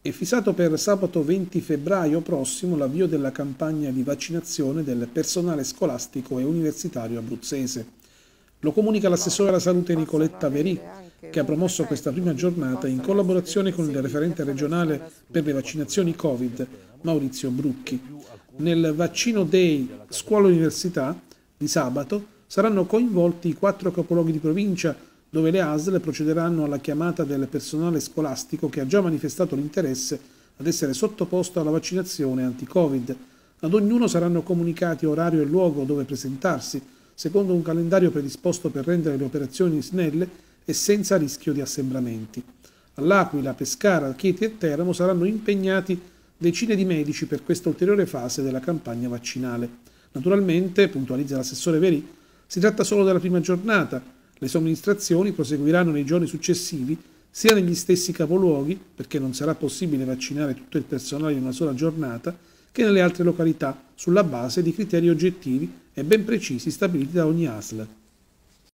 È fissato per sabato 20 febbraio prossimo l'avvio della campagna di vaccinazione del personale scolastico e universitario abruzzese. Lo comunica l'assessore alla salute Nicoletta Verì, che ha promosso questa prima giornata in collaborazione con il referente regionale per le vaccinazioni Covid, Maurizio Brucchi. Nel Vaccino Day Scuola-Università di sabato saranno coinvolti i quattro capoluoghi di provincia dove le ASL procederanno alla chiamata del personale scolastico che ha già manifestato l'interesse ad essere sottoposto alla vaccinazione anti-Covid. Ad ognuno saranno comunicati orario e luogo dove presentarsi, secondo un calendario predisposto per rendere le operazioni snelle e senza rischio di assembramenti. All'Aquila, Pescara, Chieti e Teramo saranno impegnati decine di medici per questa ulteriore fase della campagna vaccinale. Naturalmente, puntualizza l'assessore Veri, si tratta solo della prima giornata, le somministrazioni proseguiranno nei giorni successivi sia negli stessi capoluoghi, perché non sarà possibile vaccinare tutto il personale in una sola giornata, che nelle altre località, sulla base di criteri oggettivi e ben precisi stabiliti da ogni ASL.